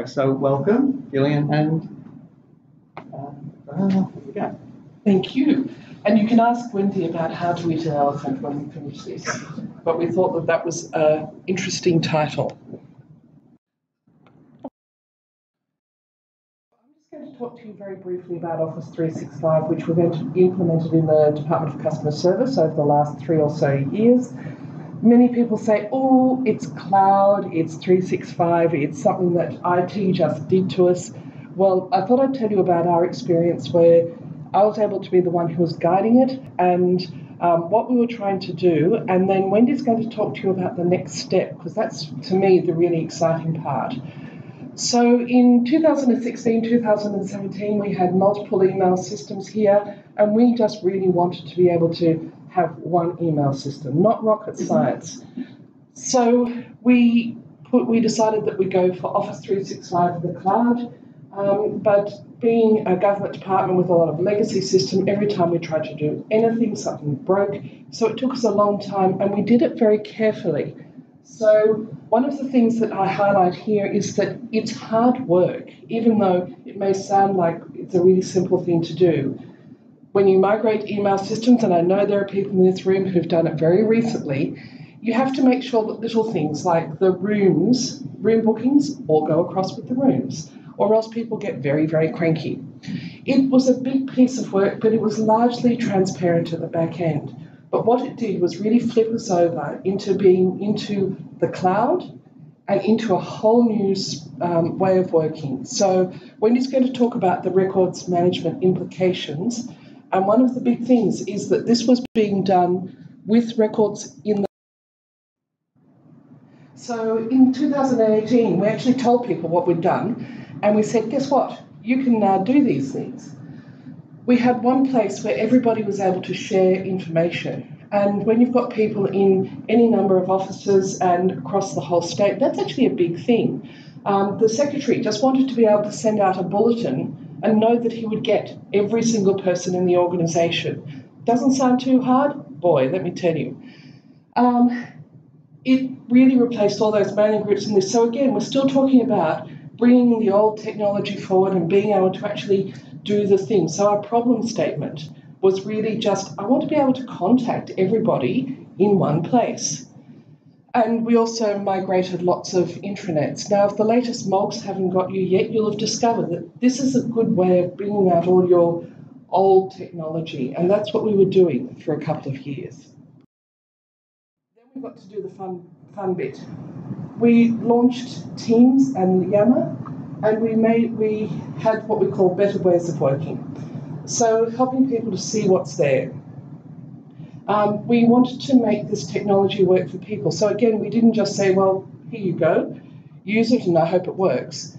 Uh, so welcome, Gillian and uh, uh, yeah. Thank you. And you can ask Wendy about how to eat an elephant when we finish this. But we thought that that was an interesting title. I'm just going to talk to you very briefly about Office 365, which we've implemented in the Department of Customer Service over the last three or so years. Many people say, oh, it's cloud, it's 365, it's something that IT just did to us. Well, I thought I'd tell you about our experience where I was able to be the one who was guiding it and um, what we were trying to do. And then Wendy's going to talk to you about the next step because that's, to me, the really exciting part. So in 2016, 2017, we had multiple email systems here, and we just really wanted to be able to have one email system, not rocket science. So we put, we decided that we go for Office 365 in the cloud, um, but being a government department with a lot of legacy system, every time we tried to do anything, something broke. So it took us a long time, and we did it very carefully. So one of the things that I highlight here is that it's hard work, even though it may sound like it's a really simple thing to do when you migrate email systems, and I know there are people in this room who've done it very recently, you have to make sure that little things like the rooms, room bookings, all go across with the rooms, or else people get very, very cranky. It was a big piece of work, but it was largely transparent at the back end. But what it did was really flip us over into being into the cloud and into a whole new um, way of working. So Wendy's going to talk about the records management implications and one of the big things is that this was being done with records in the. So in 2018, we actually told people what we'd done, and we said, guess what? You can now do these things. We had one place where everybody was able to share information. And when you've got people in any number of offices and across the whole state, that's actually a big thing. Um, the secretary just wanted to be able to send out a bulletin and know that he would get every single person in the organization. Doesn't sound too hard? Boy, let me tell you. Um, it really replaced all those mailing groups in this. So, again, we're still talking about bringing the old technology forward and being able to actually do the thing. So, our problem statement was really just I want to be able to contact everybody in one place. And we also migrated lots of intranets. Now, if the latest MOGs haven't got you yet, you'll have discovered that this is a good way of bringing out all your old technology. And that's what we were doing for a couple of years. Then we got to do the fun, fun bit. We launched Teams and Yammer, and we made we had what we call better ways of working. So helping people to see what's there. Um, we wanted to make this technology work for people. So again, we didn't just say, well, here you go, use it and I hope it works.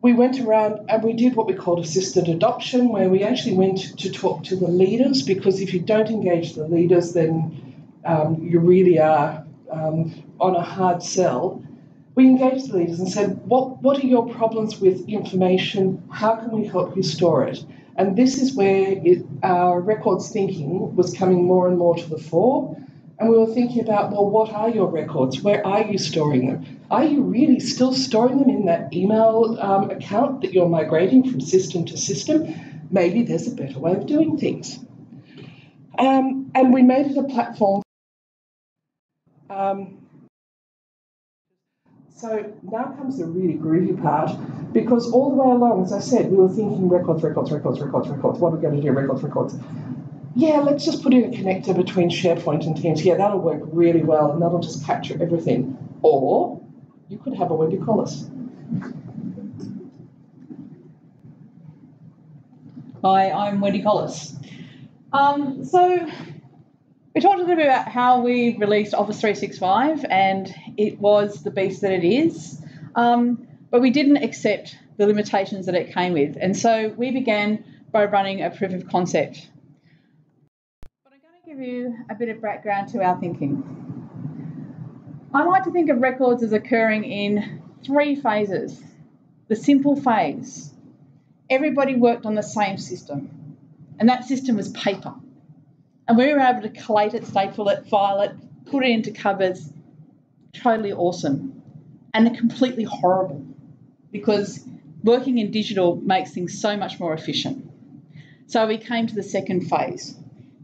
We went around and we did what we called assisted adoption, where we actually went to talk to the leaders because if you don't engage the leaders, then um, you really are um, on a hard sell. We engaged the leaders and said, what, what are your problems with information? How can we help you store it? And this is where it, our records thinking was coming more and more to the fore. And we were thinking about, well, what are your records? Where are you storing them? Are you really still storing them in that email um, account that you're migrating from system to system? Maybe there's a better way of doing things. Um, and we made it a platform. Um, so now comes the really groovy part because all the way along, as I said, we were thinking records, records, records, records, records. What are we going to do? Records, records. Yeah, let's just put in a connector between SharePoint and Teams. Yeah, that'll work really well and that'll just capture everything. Or you could have a Wendy Collis. Hi, I'm Wendy Collis. Um, so we talked a little bit about how we released Office 365 and it was the beast that it is. Um, but we didn't accept the limitations that it came with. And so we began by running a proof of concept. But I'm going to give you a bit of background to our thinking. I like to think of records as occurring in three phases. The simple phase, everybody worked on the same system, and that system was paper. And we were able to collate it, staple it, file it, put it into covers. Totally awesome. And completely horrible. because working in digital makes things so much more efficient. So we came to the second phase,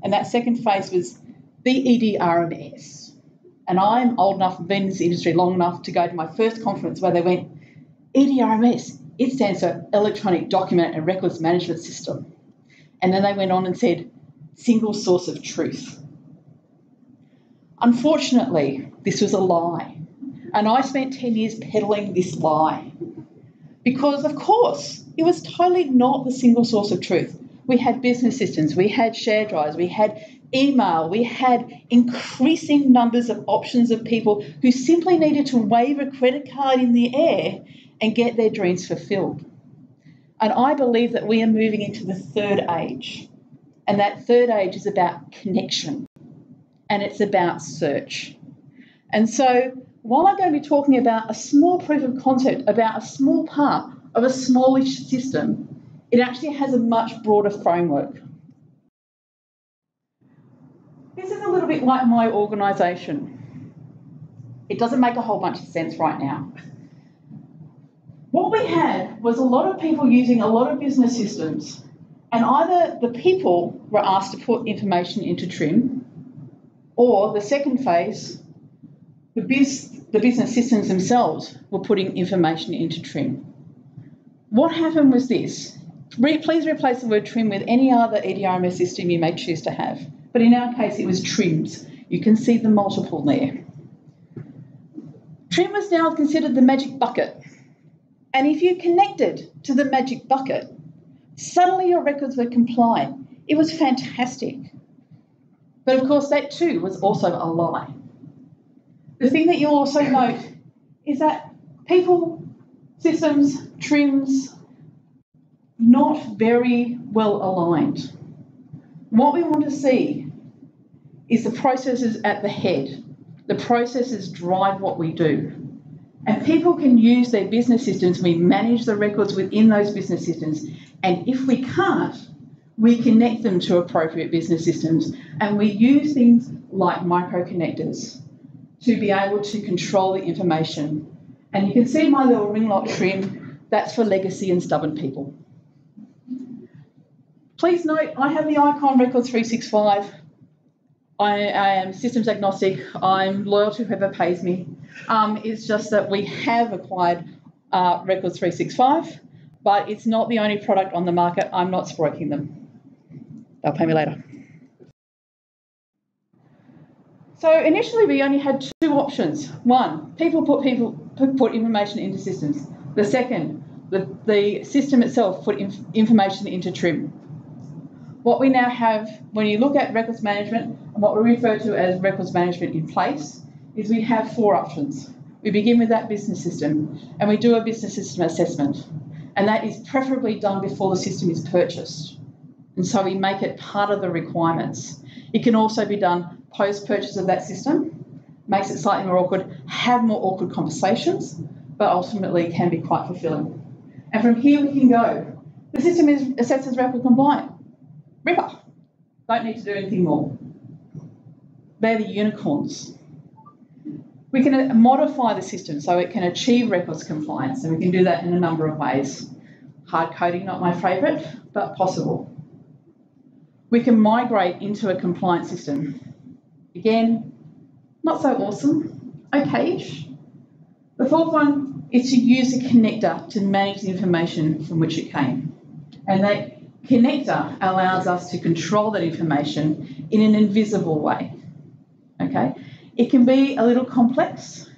and that second phase was the EDRMS. And I'm old enough, I've been in this industry long enough to go to my first conference where they went, EDRMS, it stands for Electronic Document and Records Management System. And then they went on and said, single source of truth. Unfortunately, this was a lie. And I spent 10 years peddling this lie. Because, of course, it was totally not the single source of truth. We had business systems, we had share drives, we had email, we had increasing numbers of options of people who simply needed to wave a credit card in the air and get their dreams fulfilled. And I believe that we are moving into the third age. And that third age is about connection and it's about search. And so, while I'm going to be talking about a small proof of concept, about a small part of a smallish system, it actually has a much broader framework. This is a little bit like my organisation. It doesn't make a whole bunch of sense right now. What we had was a lot of people using a lot of business systems, and either the people were asked to put information into TRIM, or the second phase, the, biz, the business systems themselves were putting information into TRIM. What happened was this. Re, please replace the word TRIM with any other EDRMS system you may choose to have. But in our case, it was TRIMS. You can see the multiple there. TRIM was now considered the magic bucket and if you connected to the magic bucket, suddenly your records were compliant. It was fantastic. But of course, that too was also a lie. The thing that you'll also note is that people, systems, trims, not very well aligned. What we want to see is the processes at the head. The processes drive what we do. And people can use their business systems. We manage the records within those business systems. And if we can't, we connect them to appropriate business systems. And we use things like micro connectors to be able to control the information. And you can see my little ring lock trim, that's for legacy and stubborn people. Please note, I have the Icon Records 365. I, I am systems agnostic. I'm loyal to whoever pays me. Um, it's just that we have acquired uh, Records 365, but it's not the only product on the market. I'm not sproking them. They'll pay me later. So initially, we only had two options. One, people put people put information into systems. The second, the, the system itself put inf information into trim. What we now have, when you look at records management and what we refer to as records management in place, is we have four options. We begin with that business system and we do a business system assessment. And that is preferably done before the system is purchased. And so we make it part of the requirements. It can also be done post purchase of that system, makes it slightly more awkward, have more awkward conversations, but ultimately can be quite fulfilling. And from here we can go. The system is assessed as record compliant. Ripper. Don't need to do anything more. They're the unicorns. We can uh, modify the system so it can achieve records compliance, and we can do that in a number of ways. Hard coding, not my favourite, but possible. We can migrate into a compliant system. Again, not so awesome, okay-ish. The fourth one is to use a connector to manage the information from which it came. And that connector allows us to control that information in an invisible way. Okay? It can be a little complex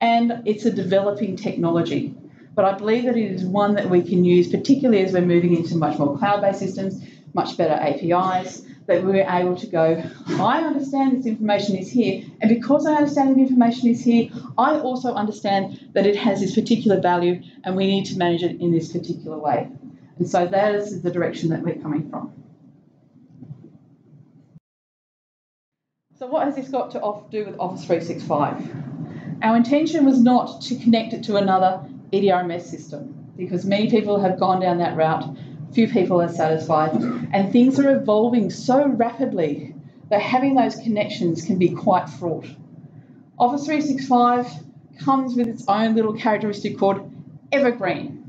and it's a developing technology, but I believe that it is one that we can use, particularly as we're moving into much more cloud based systems, much better APIs, that we're able to go, I understand this information is here, and because I understand the information is here, I also understand that it has this particular value and we need to manage it in this particular way. And so that is the direction that we're coming from. So what has this got to do with Office 365? Our intention was not to connect it to another EDRMS system because many people have gone down that route, few people are satisfied, and things are evolving so rapidly that having those connections can be quite fraught. Office 365 comes with its own little characteristic called evergreen.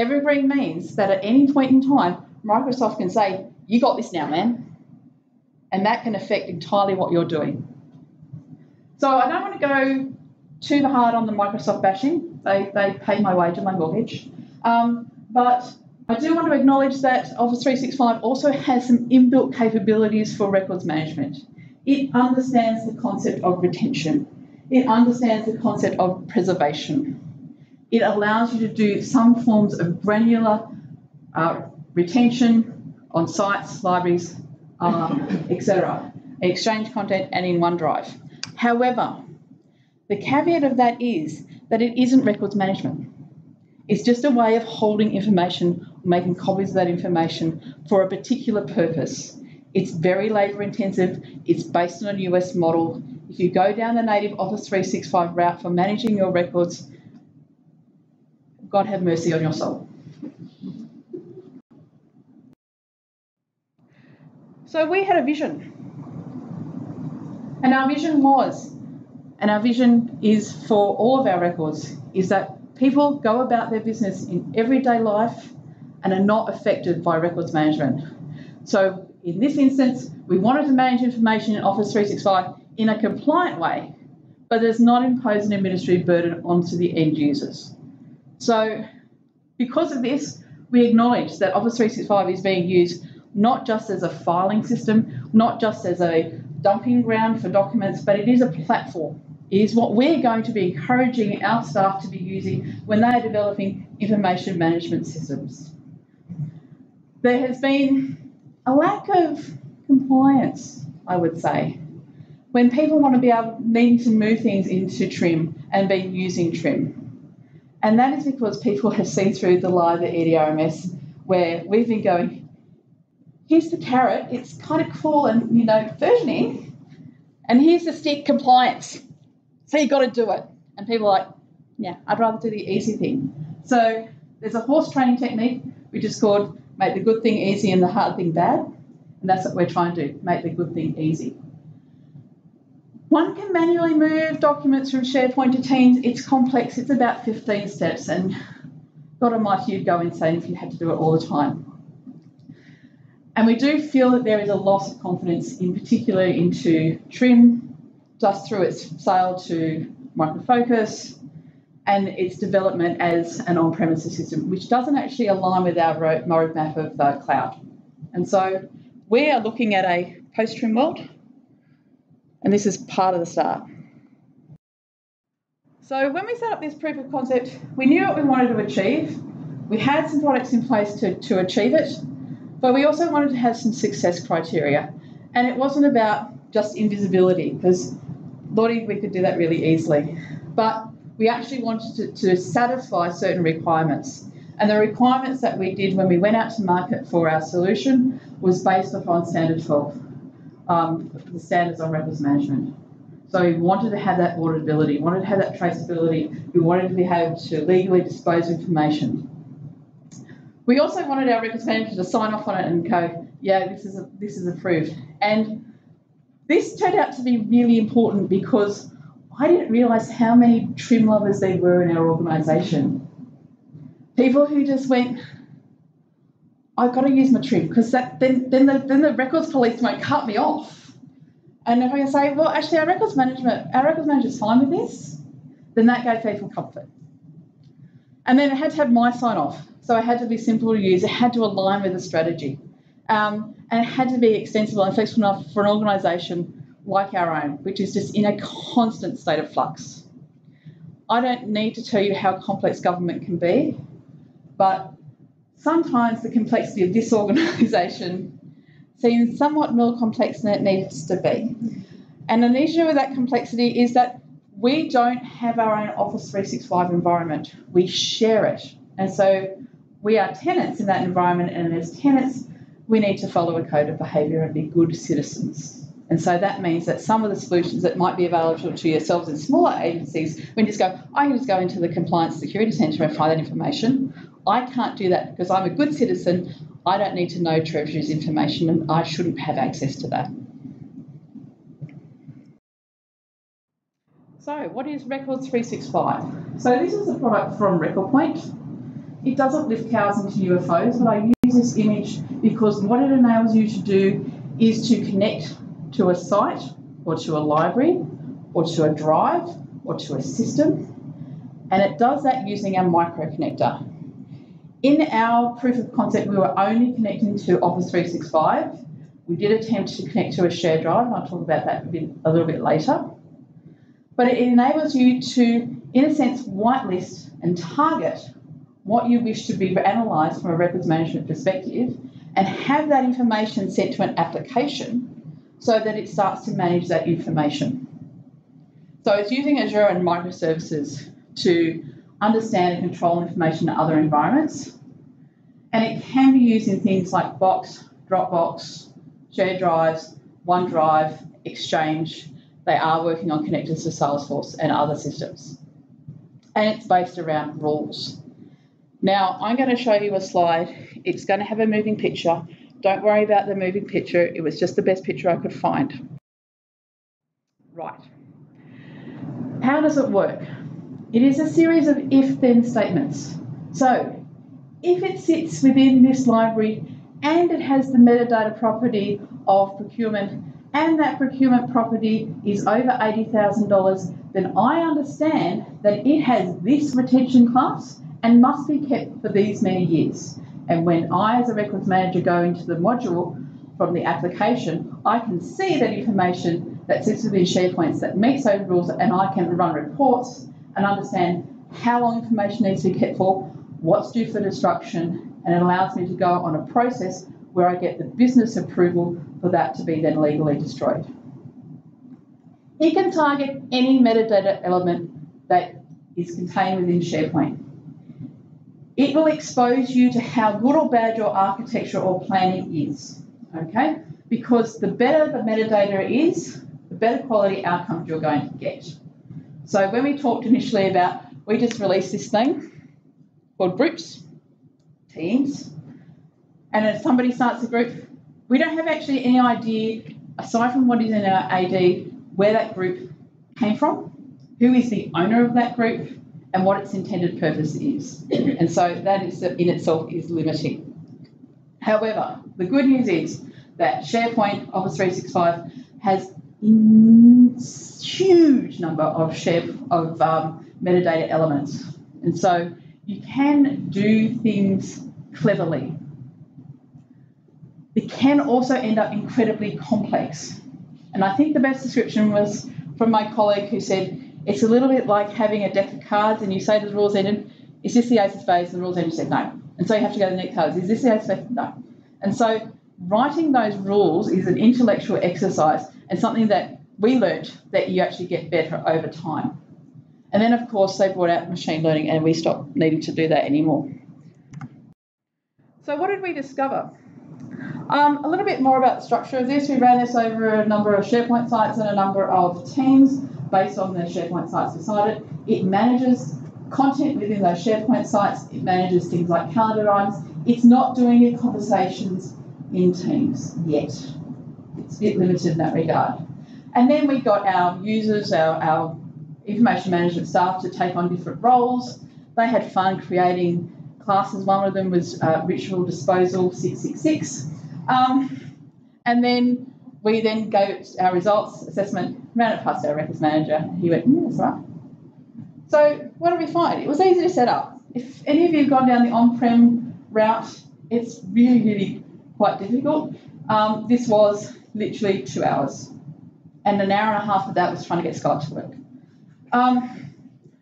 Evergreen means that at any point in time, Microsoft can say, You got this now, man. And that can affect entirely what you're doing. So I don't want to go too hard on the Microsoft bashing. They, they pay my wage and my mortgage. Um, but I do want to acknowledge that Office 365 also has some inbuilt capabilities for records management. It understands the concept of retention. It understands the concept of preservation. It allows you to do some forms of granular uh, retention on sites, libraries, uh, etc., exchange content, and in OneDrive. However, the caveat of that is that it isn't records management. It's just a way of holding information, making copies of that information for a particular purpose. It's very labour intensive, it's based on a US model. If you go down the native Office 365 route for managing your records, God have mercy on your soul. So we had a vision. And our vision was, and our vision is for all of our records, is that people go about their business in everyday life and are not affected by records management. So in this instance, we wanted to manage information in Office 365 in a compliant way, but does not impose an administrative burden onto the end users. So, because of this, we acknowledge that Office 365 is being used not just as a filing system, not just as a dumping ground for documents, but it is a platform. It is what we're going to be encouraging our staff to be using when they are developing information management systems. There has been a lack of compliance, I would say. When people want to be able needing to move things into trim and be using trim. And that is because people have seen through the lie of the EDRMS where we've been going, here's the carrot, it's kind of cool and you know, versioning, and here's the stick compliance. So you've got to do it. And people are like, yeah, I'd rather do the easy thing. So there's a horse training technique which is called make the good thing easy and the hard thing bad. And that's what we're trying to do, make the good thing easy. One can manually move documents from SharePoint to Teams. It's complex, it's about 15 steps, and God almighty, you'd go insane if you had to do it all the time. And we do feel that there is a loss of confidence, in particular into Trim, just through its sale to Micro Focus, and its development as an on-premises system, which doesn't actually align with our roadmap of the cloud. And so we are looking at a post-trim world, and this is part of the start. So when we set up this proof of concept, we knew what we wanted to achieve. We had some products in place to, to achieve it, but we also wanted to have some success criteria. And it wasn't about just invisibility, because Lordy, we could do that really easily. But we actually wanted to, to satisfy certain requirements. And the requirements that we did when we went out to market for our solution was based upon Standard 12, um, the standards on records management. So we wanted to have that auditability, we wanted to have that traceability, we wanted to be able to legally dispose of information. We also wanted our records manager to sign off on it and go, yeah, this is a, this is approved. And this turned out to be really important because I didn't realise how many trim lovers there were in our organisation. People who just went, I've got to use my trim because that then then the, then the records police won't cut me off. And if I can say, well, actually, our records management, our records manager's fine with this, then that gave people comfort. And then it had to have my sign off, so it had to be simple to use. It had to align with the strategy, um, and it had to be extensible and flexible enough for an organisation like our own, which is just in a constant state of flux. I don't need to tell you how complex government can be, but sometimes the complexity of this organisation seems somewhat more complex than it needs to be. And an issue with that complexity is that we don't have our own Office 365 environment, we share it. And so we are tenants in that environment, and as tenants, we need to follow a code of behaviour and be good citizens. And so that means that some of the solutions that might be available to yourselves in smaller agencies, you just go, I can just go into the Compliance Security Centre and find that information. I can't do that because I'm a good citizen. I don't need to know Treasury's information and I shouldn't have access to that. So what is Records 365? So, this is a product from Record Point. It doesn't lift cows into UFOs, but I use this image because what it enables you to do is to connect to a site or to a library or to a drive or to a system. And it does that using a micro connector. In our proof of concept, we were only connecting to Office 365. We did attempt to connect to a shared drive, and I'll talk about that a, bit, a little bit later. But it enables you to, in a sense, whitelist and target what you wish to be analysed from a records management perspective and have that information sent to an application so that it starts to manage that information. So it's using Azure and microservices to understand and control information in other environments. And it can be used in things like Box, Dropbox, shared drives, OneDrive, Exchange. They are working on connectors to Salesforce and other systems. And it's based around rules. Now, I'm going to show you a slide. It's going to have a moving picture. Don't worry about the moving picture. It was just the best picture I could find. Right. How does it work? It is a series of if-then statements. So, if it sits within this library and it has the metadata property of procurement and that procurement property is over $80,000, then I understand that it has this retention class and must be kept for these many years. And when I, as a records manager, go into the module from the application, I can see that information that sits within SharePoints that meets those rules, and I can run reports and understand how long information needs to be kept for, what's due for destruction, and it allows me to go on a process where I get the business approval for that to be then legally destroyed. It can target any metadata element that is contained within SharePoint. It will expose you to how good or bad your architecture or planning is, okay? Because the better the metadata is, the better quality outcomes you're going to get. So when we talked initially about, we just released this thing called groups, teams, and if somebody starts a group, we don't have actually any idea, aside from what is in our AD, where that group came from, who is the owner of that group, and what its intended purpose is. And so that is in itself is limiting. However, the good news is that SharePoint Office 365 has huge number of share of um, metadata elements, and so you can do things cleverly. It can also end up incredibly complex, and I think the best description was from my colleague who said it's a little bit like having a deck of cards, and you say to the rules engine, "Is this the ace of spades?" And the rules engine said no, and so you have to go to the next card. Is this the ace of spades? No, and so writing those rules is an intellectual exercise and something that we learnt that you actually get better over time. And then, of course, they brought out machine learning, and we stopped needing to do that anymore. So, what did we discover? Um, a little bit more about the structure of this. We ran this over a number of SharePoint sites and a number of teams based on the SharePoint sites beside it. It manages content within those SharePoint sites. It manages things like calendar items. It's not doing your conversations in Teams yet. It's a bit limited in that regard. And then we got our users, our, our information management staff to take on different roles. They had fun creating classes. One of them was uh, Ritual Disposal 666. Um, and then we then gave our results assessment, ran it past our records manager. He went, yeah, that's right. So what did we find? It was easy to set up. If any of you have gone down the on-prem route, it's really, really quite difficult. Um, this was literally two hours. And an hour and a half of that was trying to get Skype to work. Um,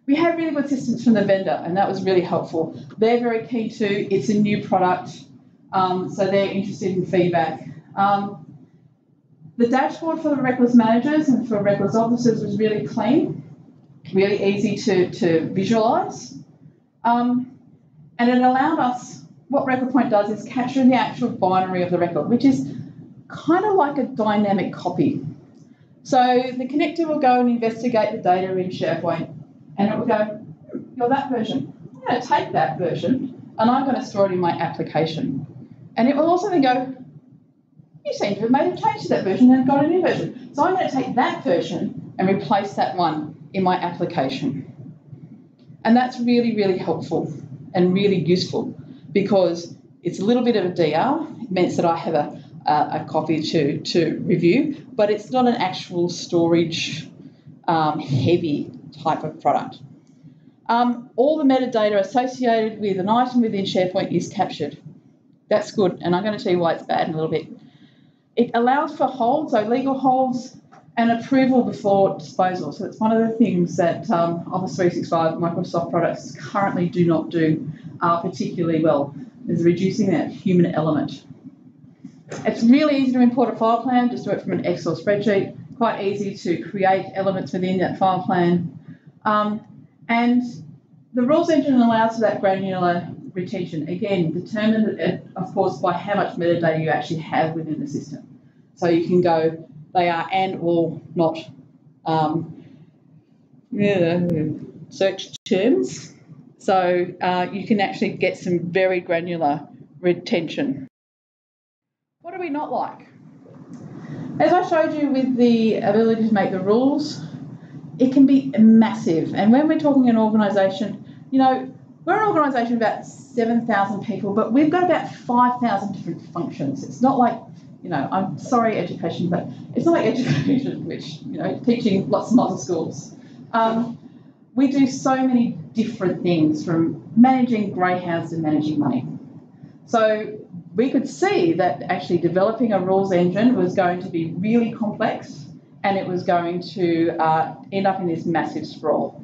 we had really good assistance from the vendor, and that was really helpful. They're very keen to, it's a new product, um, so they're interested in feedback. Um, the dashboard for the records managers and for records officers was really clean, really easy to, to visualize. Um, and it allowed us, what Record Point does is capture the actual binary of the record, which is kind of like a dynamic copy. So the connector will go and investigate the data in SharePoint and it will go, you're that version. I'm going to take that version and I'm going to store it in my application. And it will also then go, you seem to have made a change to that version and got a new version. So I'm going to take that version and replace that one in my application. And that's really, really helpful and really useful because it's a little bit of a DR. It means that I have a, a, a copy to, to review, but it's not an actual storage um, heavy type of product. Um, all the metadata associated with an item within SharePoint is captured. That's good, and I'm going to tell you why it's bad in a little bit. It allows for holds, so legal holds, and approval before disposal. So it's one of the things that um, Office 365 Microsoft products currently do not do uh, particularly well, is reducing that human element. It's really easy to import a file plan, just do it from an Excel spreadsheet. Quite easy to create elements within that file plan. Um, and the rules engine allows for that granular retention. Again, determined, uh, of course, by how much metadata you actually have within the system. So you can go, they are and or not um, yeah, search terms. So uh, you can actually get some very granular retention. Do we not like? As I showed you with the ability to make the rules, it can be massive. And when we're talking an organisation, you know, we're an organisation about 7,000 people, but we've got about 5,000 different functions. It's not like, you know, I'm sorry, education, but it's not like education, which, you know, teaching lots and lots of schools. Um, we do so many different things from managing greyhounds to managing money. So we could see that actually developing a rules engine was going to be really complex and it was going to uh, end up in this massive sprawl.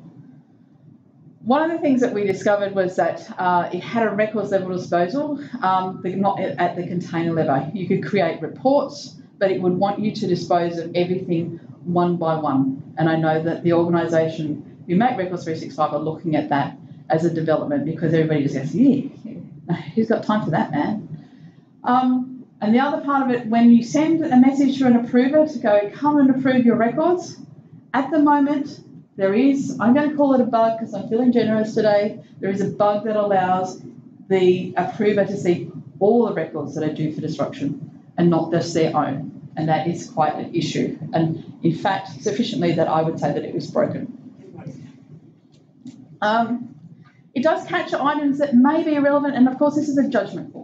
One of the things that we discovered was that uh, it had a records level disposal, um, but not at the container level. You could create reports, but it would want you to dispose of everything one by one. And I know that the organisation who make Records 365 are looking at that as a development because everybody just goes, yeah, yeah. who's got time for that, man? Um, and the other part of it, when you send a message to an approver to go, come and approve your records, at the moment, there is, I'm going to call it a bug because I'm feeling generous today. There is a bug that allows the approver to see all the records that are due for destruction and not just their own. And that is quite an issue. And in fact, sufficiently that I would say that it was broken. Um, it does capture items that may be irrelevant, and of course, this is a judgment call.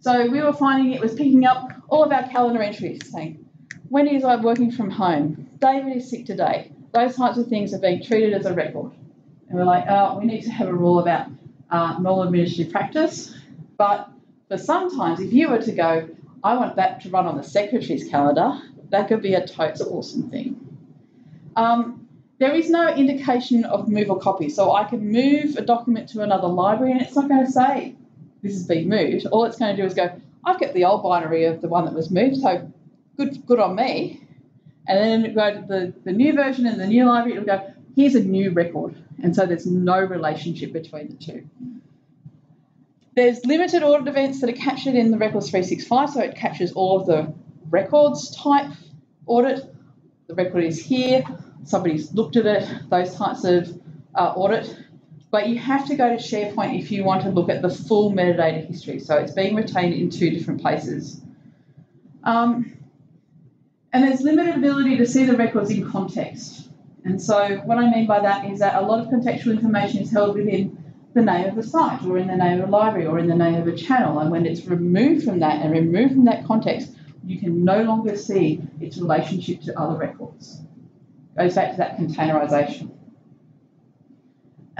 So we were finding it was picking up all of our calendar entries saying, Wendy is working from home, David is sick today, those types of things are being treated as a record. And we're like, oh, we need to have a rule about uh, normal administrative practice. But for sometimes, if you were to go, I want that to run on the secretary's calendar, that could be a totes awesome thing. Um, there is no indication of move or copy, so I can move a document to another library and it's not going to say this has been moved. All it's going to do is go, I've kept the old binary of the one that was moved, so good, good on me. And then it go to the, the new version and the new library, it'll go, here's a new record. And so there's no relationship between the two. There's limited audit events that are captured in the Records 365, so it captures all of the records type audit. The record is here, somebody's looked at it, those types of uh, audit. But you have to go to SharePoint if you want to look at the full metadata history. So it's being retained in two different places. Um, and there's limited ability to see the records in context. And so what I mean by that is that a lot of contextual information is held within the name of the site or in the name of a library or in the name of a channel. And when it's removed from that and removed from that context, you can no longer see its relationship to other records. Goes back to that containerization.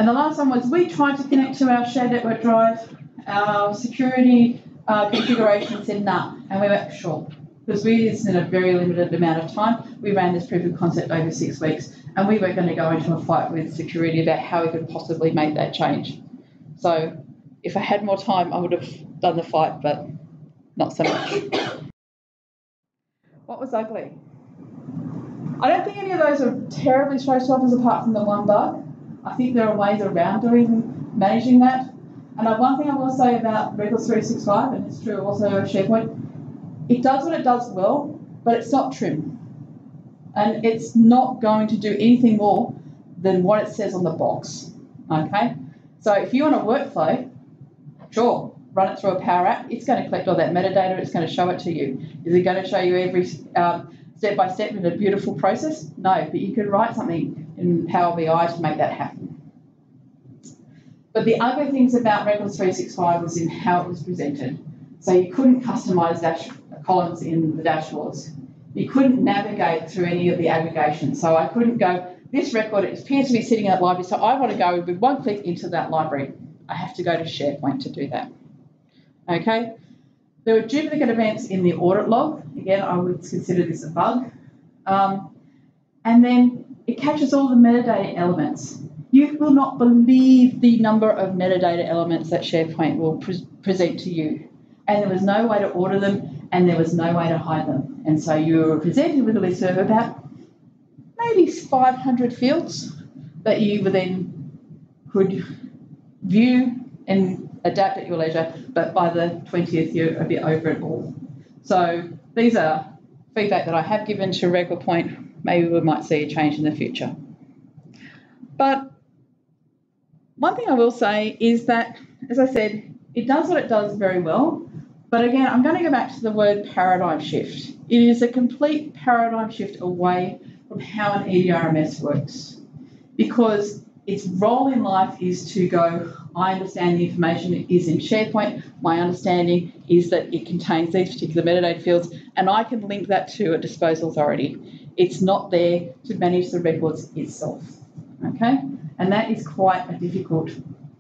And the last one was we tried to connect to our shared network drive. Our security uh, configuration said nah, and we went sure because we did this in a very limited amount of time. We ran this proof of concept over six weeks, and we were going to go into a fight with security about how we could possibly make that change. So, if I had more time, I would have done the fight, but not so much. what was ugly? I don't think any of those are terribly showstoppers apart from the one bug. I think there are ways around doing managing that. And one thing I will say about Records 365, and it's true also of SharePoint, it does what it does well, but it's not trim. And it's not going to do anything more than what it says on the box. Okay? So if you want a workflow, sure, run it through a Power App. It's going to collect all that metadata. It's going to show it to you. Is it going to show you every um, step by step in a beautiful process? No, but you could write something in Power BI to make that happen. But the other things about Records 365 was in how it was presented. So you couldn't customize dash columns in the dashboards. You couldn't navigate through any of the aggregations. So I couldn't go, this record appears to be sitting at library, so I want to go with one click into that library. I have to go to SharePoint to do that. Okay? There were duplicate events in the audit log. Again, I would consider this a bug. Um, and then it catches all the metadata elements. You will not believe the number of metadata elements that SharePoint will pre present to you. And there was no way to order them and there was no way to hide them. And so you were presented with a list of about maybe 500 fields that you then could view and adapt at your leisure, but by the 20th you're a bit over it all. So these are feedback that I have given to Record Point. Maybe we might see a change in the future. But one thing I will say is that, as I said, it does what it does very well. But again, I'm going to go back to the word paradigm shift. It is a complete paradigm shift away from how an EDRMS works. Because its role in life is to go, I understand the information is in SharePoint. My understanding is that it contains these particular metadata fields, and I can link that to a disposal authority. It's not there to manage the records itself. Okay? And that is quite a difficult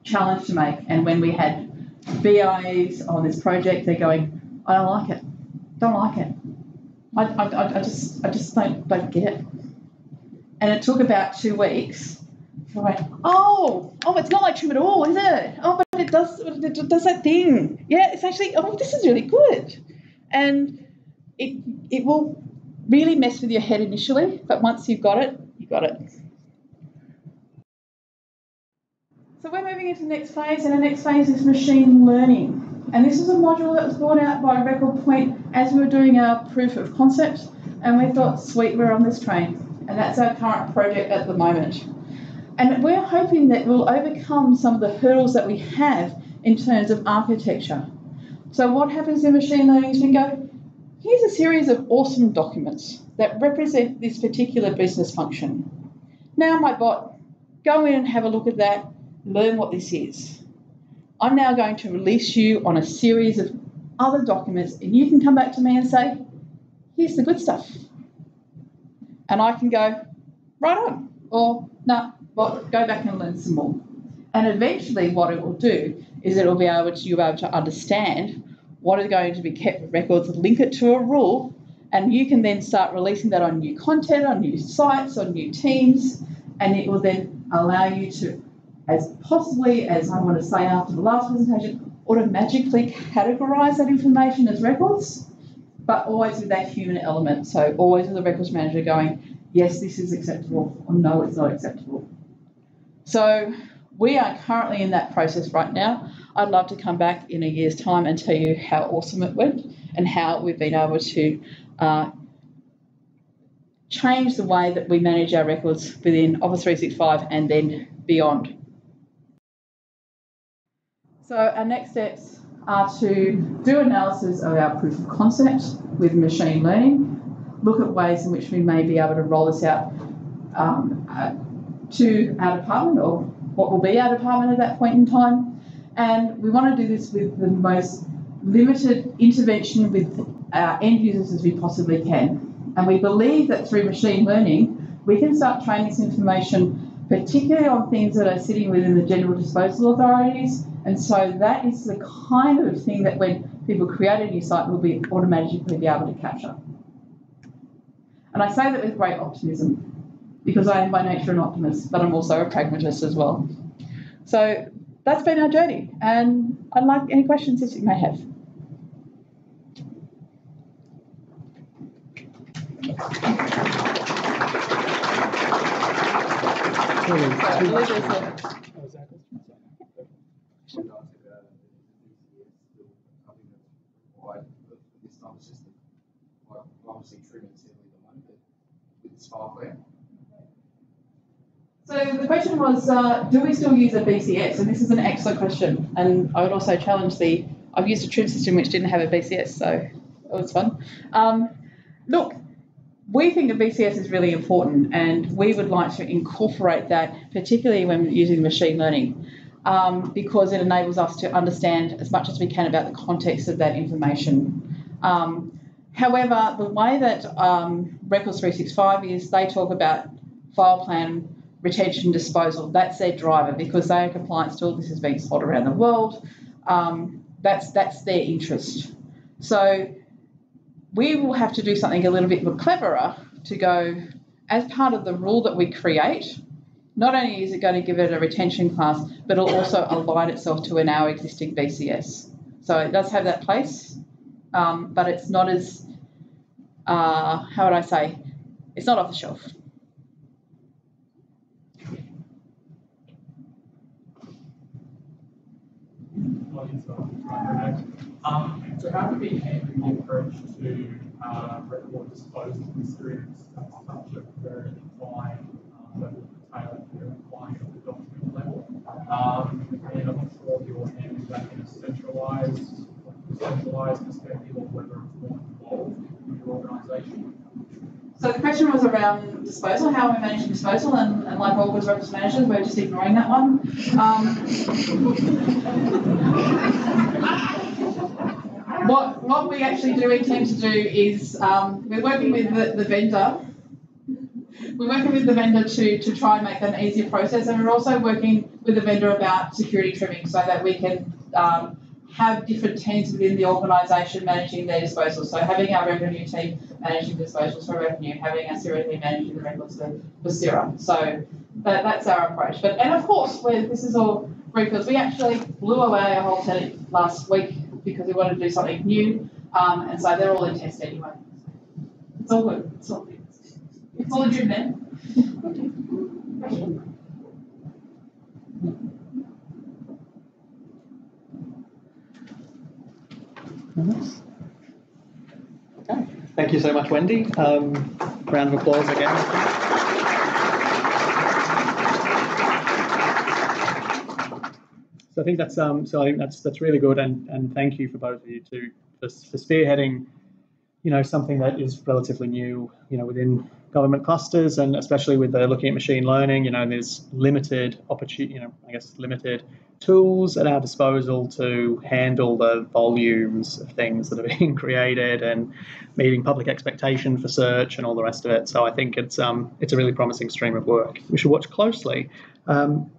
challenge to make. And when we had BIs on this project, they're going, I don't like it. Don't like it. I, I, I just I just don't don't get it. And it took about two weeks I went, oh, oh, it's not like trim at all, is it? Oh, but it does, it does that thing. Yeah, it's actually, oh, this is really good. And it, it will really mess with your head initially, but once you've got it, you've got it. So we're moving into the next phase, and the next phase is machine learning. And this is a module that was brought out by Record Point as we were doing our proof of concept, and we thought, sweet, we're on this train. And that's our current project at the moment. And we're hoping that we'll overcome some of the hurdles that we have in terms of architecture. So, what happens in machine learning is we go, here's a series of awesome documents that represent this particular business function. Now, my bot, go in and have a look at that, learn what this is. I'm now going to release you on a series of other documents, and you can come back to me and say, here's the good stuff. And I can go, right on, or no, nah, go back and learn some more. And eventually, what it will do is it will be able to you'll be able to understand what is going to be kept records, link it to a rule, and you can then start releasing that on new content, on new sites, on new teams, and it will then allow you to, as possibly as I want to say after the last presentation, automatically categorize that information as records, but always with that human element. So always with the records manager going, yes, this is acceptable, or no, it's not acceptable. So we are currently in that process right now. I'd love to come back in a year's time and tell you how awesome it went and how we've been able to uh, change the way that we manage our records within Office 365 and then beyond. So our next steps are to do analysis of our proof of concept with machine learning, look at ways in which we may be able to roll this out um, uh, to our department or what will be our department at that point in time. And we want to do this with the most limited intervention with our end users as we possibly can. And we believe that through machine learning, we can start training this information, particularly on things that are sitting within the general disposal authorities. And so that is the kind of thing that when people create a new site, will be automatically be able to capture. And I say that with great optimism because I am by nature an optimist, but I'm also a pragmatist as well. So that's been our journey, and I'd like any questions that you may have. Sparkware. So the question was, uh, do we still use a BCS? And this is an excellent question. And I would also challenge the, I've used a trim system which didn't have a BCS, so it was fun. Um, look, we think that BCS is really important, and we would like to incorporate that, particularly when using machine learning, um, because it enables us to understand as much as we can about the context of that information. Um, however, the way that um, Records 365 is, they talk about file plan retention disposal. That's their driver because they are compliance to all this is being sold around the world. Um, that's that's their interest. So we will have to do something a little bit more cleverer to go as part of the rule that we create. Not only is it going to give it a retention class, but it'll also align itself to an our existing BCS. So it does have that place, um, but it's not as uh, how would I say? It's not off the shelf. Um, so how do we handle the approach to uh, record disposal considering that's such a very defined uh, level of detail that you're applying at the document level? Um, and I'm not sure if you're handling that in a centralized, centralized perspective or whether it's more involved in your organisation. So the question was around disposal, how we're managing disposal, and, and like all good records managers, we're just ignoring that one. Um, what what we actually do intend to do is um, we're working with the, the vendor. We're working with the vendor to, to try and make that an easier process, and we're also working with the vendor about security trimming so that we can um, have different teams within the organisation managing their disposal. So having our revenue team managing disposals for revenue, having SIRA team managing the records for, for SIRA. So that, that's our approach. But and of course, this is all refills, we actually blew away a whole tenant last week because we wanted to do something new. Um, and so they're all in test anyway. It's all good. It's all good. It's all a drip then. Thank you so much, Wendy. Um, round of applause again. So I think that's um, so I think that's that's really good, and and thank you for both of you too for, for spearheading, you know, something that is relatively new, you know, within government clusters, and especially with the looking at machine learning, you know, there's limited opportunity, you know, I guess limited tools at our disposal to handle the volumes of things that are being created and meeting public expectation for search and all the rest of it. So I think it's um, it's a really promising stream of work. We should watch closely. Um,